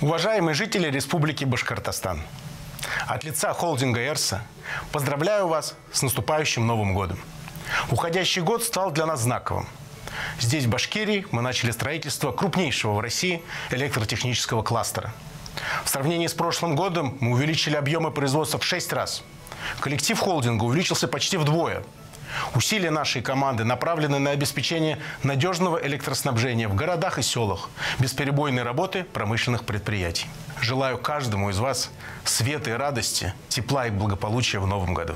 Уважаемые жители Республики Башкортостан, от лица холдинга «Эрса» поздравляю вас с наступающим Новым годом. Уходящий год стал для нас знаковым. Здесь, в Башкирии, мы начали строительство крупнейшего в России электротехнического кластера. В сравнении с прошлым годом мы увеличили объемы производства в 6 раз. Коллектив холдинга увеличился почти вдвое – Усилия нашей команды направлены на обеспечение надежного электроснабжения в городах и селах, бесперебойной работы промышленных предприятий. Желаю каждому из вас света и радости, тепла и благополучия в новом году.